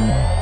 Yeah.